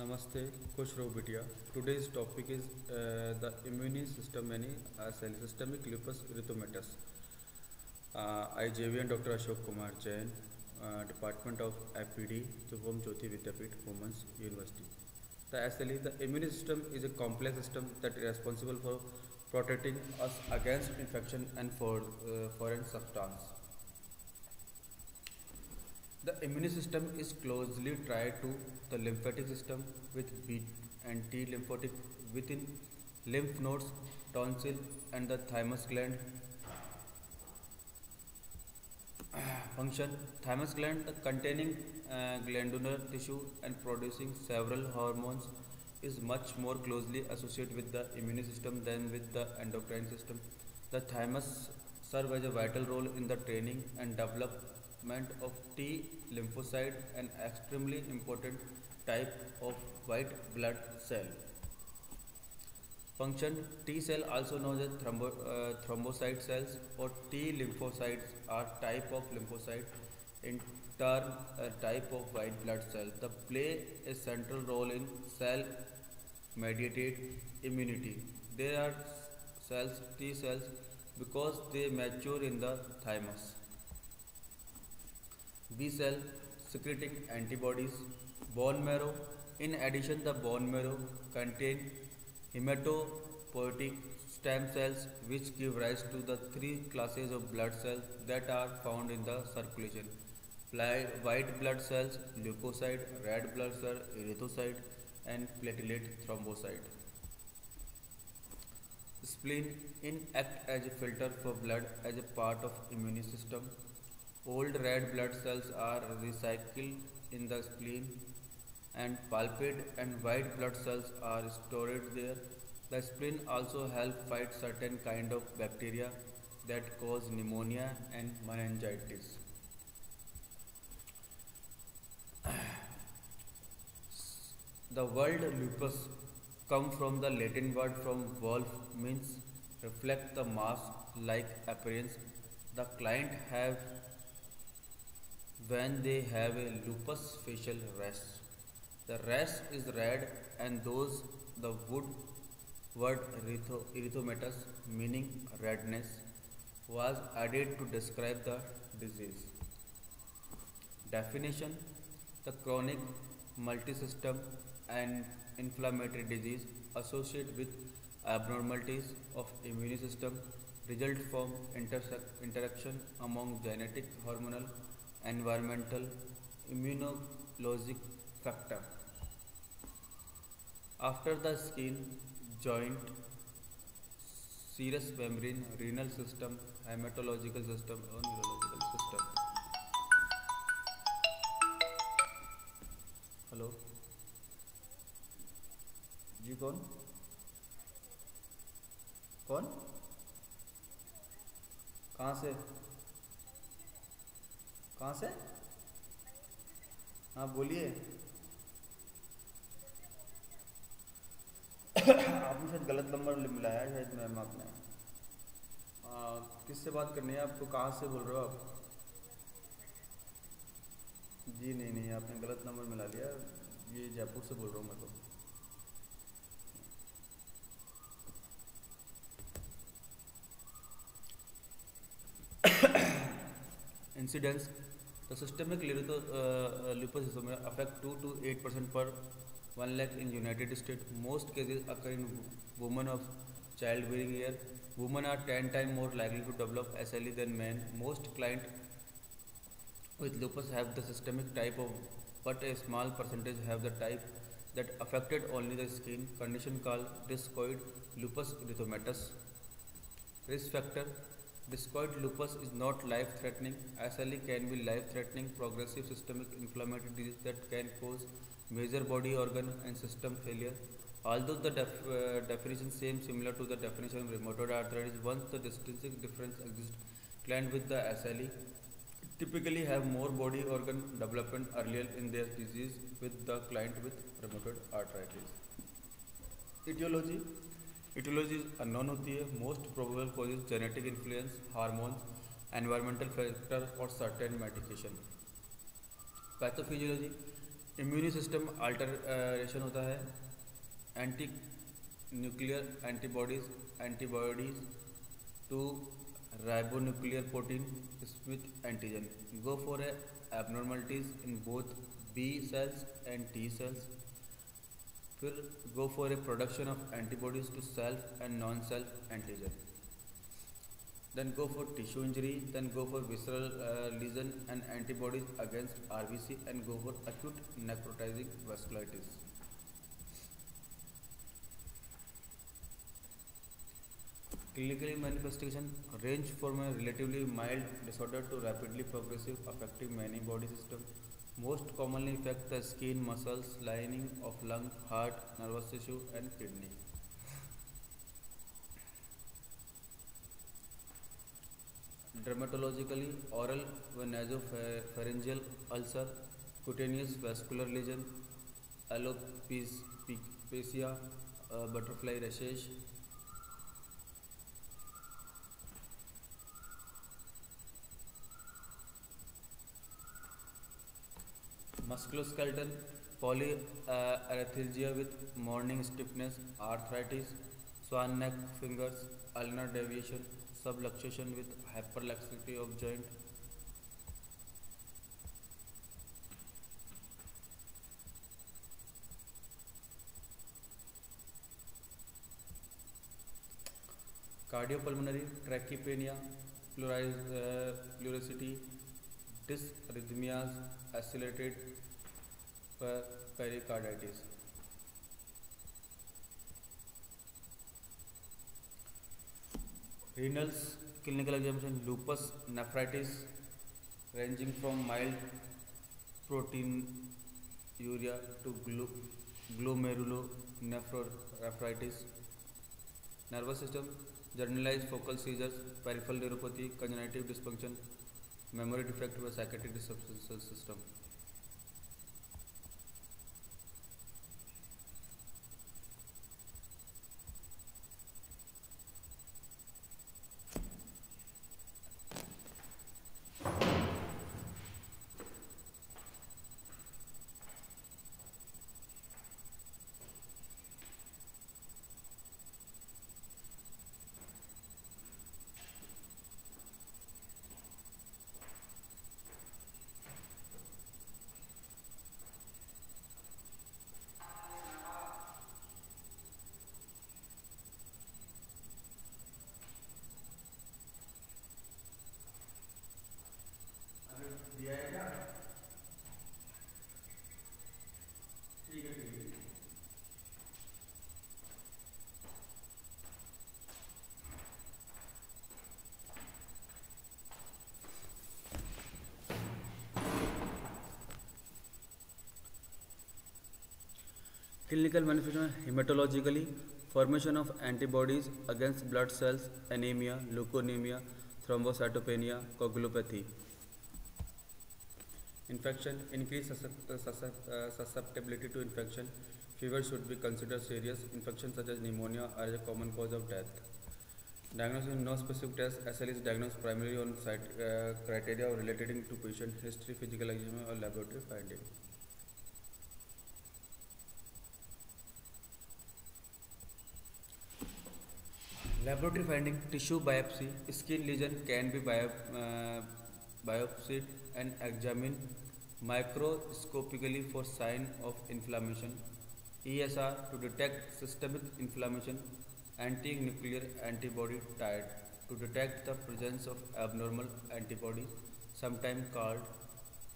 Namaste, Kush Bitia. Today's topic is uh, the immune system many uh, systemic lupus erythematosus. Uh, I JVN Dr. Ashok Kumar Jain, uh, Department of FPD, Shubham Jayoti Vidyapeeth, Women's University. The SLE, the immune system is a complex system that is responsible for protecting us against infection and for uh, foreign substance. The immune system is closely tied to the lymphatic system with B and T lymphatic within lymph nodes, tonsil, and the thymus gland. Function Thymus gland containing uh, glandular tissue and producing several hormones is much more closely associated with the immune system than with the endocrine system. The thymus serve as a vital role in the training and development of T lymphocyte, an extremely important type of white blood cell. Function T cell, also known as thrombo, uh, thrombocyte cells or T lymphocytes, are type of lymphocyte in turn a type of white blood cell. They play a central role in cell mediated immunity. They are cells T cells because they mature in the thymus. B cell secreting antibodies, bone marrow. In addition, the bone marrow contain hematopoietic stem cells which give rise to the three classes of blood cells that are found in the circulation. White blood cells, leukocyte, red blood cell, erythrocyte and platelet thrombocyte. Spleen in act as a filter for blood as a part of immune system. Old red blood cells are recycled in the spleen and pulpit and white blood cells are stored there. The spleen also help fight certain kind of bacteria that cause pneumonia and meningitis. The word lupus come from the Latin word from wolf means reflect the mask like appearance the client have when they have a lupus facial rash. The rash is red and those the wood word erythematous meaning redness was added to describe the disease. Definition The chronic multisystem and inflammatory disease associated with abnormalities of immune system result from interaction among genetic, hormonal, environmental, immunologic factor. After the skin, joint, serous membrane, renal system, hematological system, or neurological system. Hello जी कौन कौन कहाँ से कहाँ से? हाँ बोलिए। आपने शायद गलत नंबर मिलाया शायद मैम आपने। किससे बात करनी है? आपको कहाँ से बोल रहे हो आप? जी, नहीं नहीं, आपने गलत नंबर मिला लिया ये जयपुर से बोल रहा हूँ मैं तो। Incidence the systemic uh, lupus disorder affect 2 to 8 percent per 1 lakh in united states. Most cases occur in women of childbearing year. Women are 10 times more likely to develop SLE than men. Most client with lupus have the systemic type of but a small percentage have the type that affected only the skin. Condition called discoid lupus erythematosus. Risk factor Discoid lupus is not life-threatening. SLE can be life-threatening progressive systemic inflammatory disease that can cause major body organ and system failure. Although the def, uh, definition seems similar to the definition of rheumatoid arthritis, once the distinct difference exists, clients with the SLE typically have more body organ development earlier in their disease with the client with rheumatoid arthritis. Etiology etiology unknown होती है। Most probable causes genetic influence hormones environmental factor और certain medication pathophysiology immune system alteration होता है। Anti nuclear antibodies antibodies to ribonuclear protein Smith antigen go for abnormalities in both B cells and T cells फिर go for a production of antibodies to self and non-self antigen. Then go for tissue injury then go for visceral uh, lesion and antibodies against rbc and go for acute necrotizing vasculitis Clinical manifestation range from a relatively mild disorder to rapidly progressive affecting many body systems. Most commonly affect the skin, muscles, lining of lung, heart, nervous tissue and kidney. Dermatologically, oral nasopharyngeal ulcer, cutaneous vascular lesion, alopecia, uh, butterfly rashes, musculoskeletal polyarthralgia with morning stiffness, arthritis, swan neck fingers, ulnar deviation, subluxation with hyperlaxity of joint. Cardiopulmonary trachypnea, pleurisy, dysrhythmias, accelerated pericarditis. Renals clinical examination lupus nephritis ranging from mild proteinuria to glomerulonephritis. Nervous system generalized focal seizures, peripheral neuropathy, congenital dysfunction, memory defect with psychiatric system. दिया है clinical manifestation haematologically formation of antibodies against blood cells anaemia leukopenia thrombocytopenia coagulopathy Infection increased susceptibility to infection. Fever should be considered serious. Infections such as pneumonia are a common cause of death. Diagnosis no specific test. SL is diagnosed primarily on site, uh, criteria relating to patient history, physical exam, or laboratory finding. Laboratory finding tissue biopsy, skin lesion can be biop, uh, biopsied and examined microscopically for sign of inflammation. ESR to detect systemic inflammation, anti-nuclear antibody titer to detect the presence of abnormal antibodies, sometimes called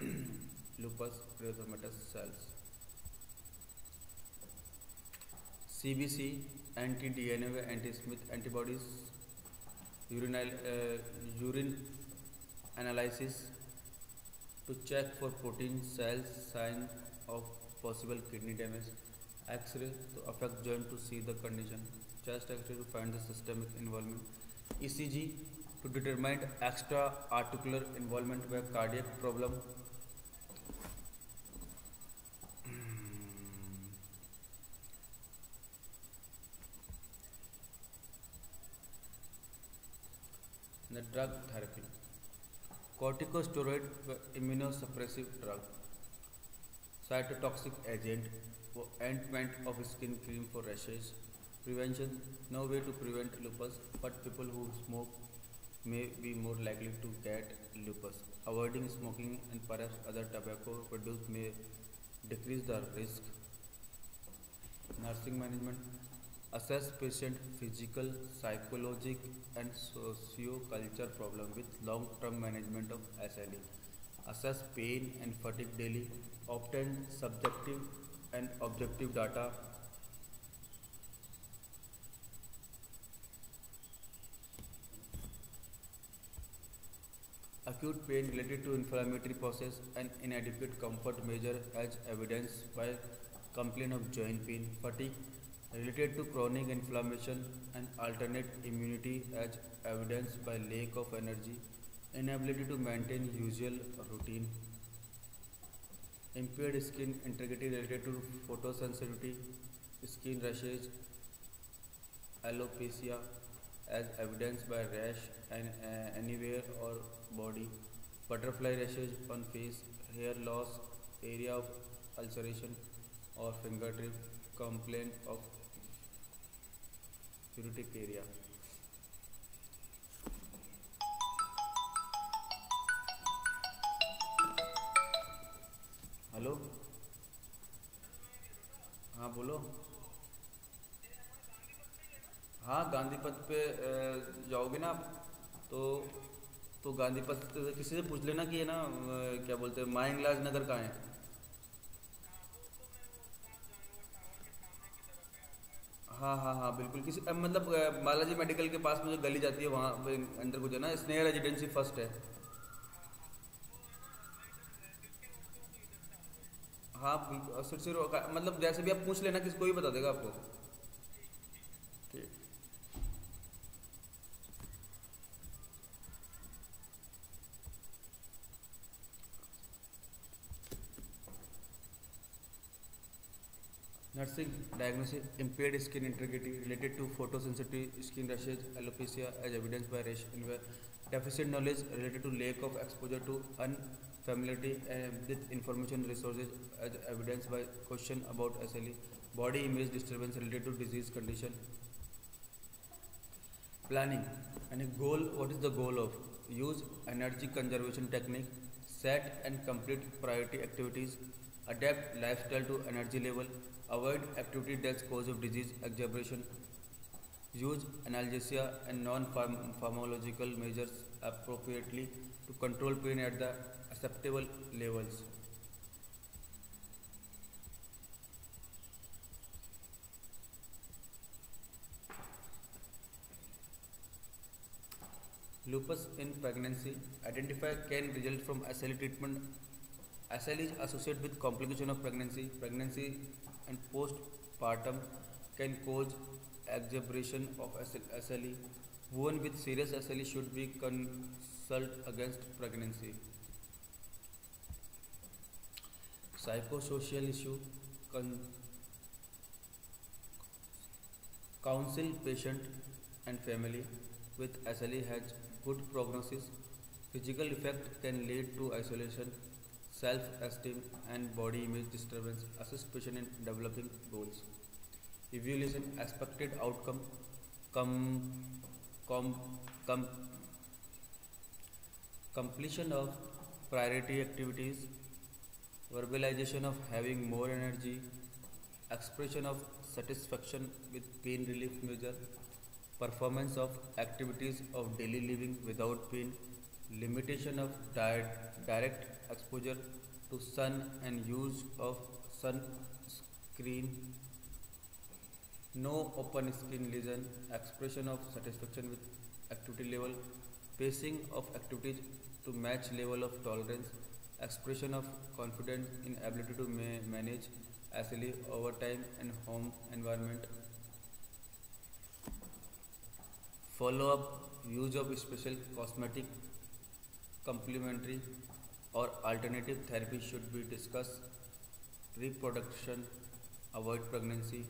lupus erythematosus cells. CBC anti-DNA anti-Smith antibodies, urinal, uh, urine analysis to check for protein cells sign of possible kidney damage, X-ray to affect joint to see the condition, chest X-ray to find the systemic involvement, ECG to determine extra articular involvement by cardiac problem the drug therapy. Corticosteroid immunosuppressive drug. cytotoxic agent ointment of skin cream for rashes. Prevention no way to prevent lupus, but people who smoke may be more likely to get lupus. Avoiding smoking and perhaps other tobacco products may decrease the risk. Nursing management assess patient physical, psychological and socio-culture problem with long-term management of SLE. Assess pain and fatigue daily. Obtain subjective and objective data acute pain related to inflammatory process and inadequate comfort measure as evidenced by complaint of joint pain, fatigue related to chronic inflammation and alternate immunity as evidenced by lack of energy, inability to maintain usual routine, impaired skin integrity related to photosensitivity, skin rashes, alopecia as evidenced by rash and uh, anywhere or body, butterfly rashes on face, hair loss, area of ulceration or fingertip, complaint of urticaria. Hello हाँ बोलो। हाँ गांधी पथ पे जाओगे ना आप तो तो गांधी पथ किसी से पूछ लेना कि है ना क्या बोलते हैं माइंगलाज नगर कहाँ है? हाँ हाँ हाँ बिल्कुल। किसी मतलब बालाजी मेडिकल के पास में जो गली जाती है, वहाँ अंदर को जाना। स्नेह रेजिडेंसी फ़र्स्ट है। हाँ सिर सिर मतलब जैसे भी आप पूछ लेना, किसको ही बता देगा आपको। Nursing diagnosis impaired skin integrity related to photosensitive skin rashes, alopecia as evidenced by rash and deficient knowledge related to lack of exposure to unfamiliarity with information resources as evidenced by question about SLE, body image disturbance related to disease condition. Planning and goal, what is the goal of? Use energy conservation technique, set and complete priority activities, adapt lifestyle to energy level, Avoid activity that cause of disease exacerbation. Use analgesia and non-pharmacological measures appropriately to control pain at the acceptable levels. Lupus in pregnancy identify can result from SLE treatment. SLE is associated with complication of pregnancy. Pregnancy and postpartum can cause exacerbation of SLE. Women with serious SLE should be consulted against pregnancy. Psychosocial issue con- counsel patient and family with SLE has good prognosis. Physical effect can lead to isolation self-esteem and body image disturbance, assist patient in developing goals. Evaluation expected outcome, com, com, com, completion of priority activities, verbalization of having more energy, expression of satisfaction with pain relief measure, performance of activities of daily living without pain, limitation of diet, direct exposure to sun and use of sunscreen. No open skin lesion expression of satisfaction with activity level pacing of activities to match level of tolerance expression of confidence in ability to ma manage SLE over time and home environment. Follow up use of special cosmetic complementary or alternative therapy should be discussed. Reproduction, avoid pregnancy.